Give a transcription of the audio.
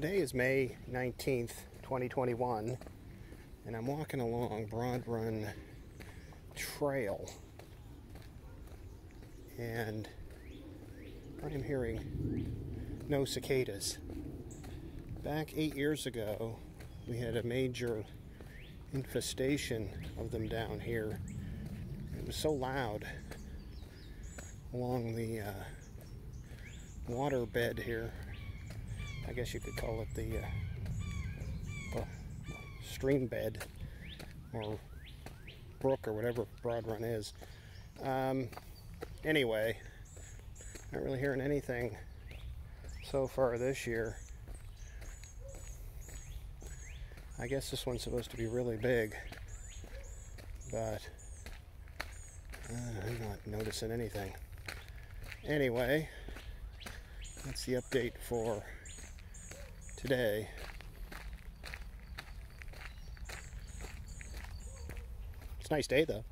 Today is May 19th, 2021, and I'm walking along Broad Run Trail. And I am hearing no cicadas. Back eight years ago, we had a major infestation of them down here. It was so loud along the uh, water bed here. I guess you could call it the, uh, stream bed or brook or whatever Broad Run is. Um, anyway, not really hearing anything so far this year. I guess this one's supposed to be really big, but uh, I'm not noticing anything. Anyway, that's the update for today. It's a nice day though.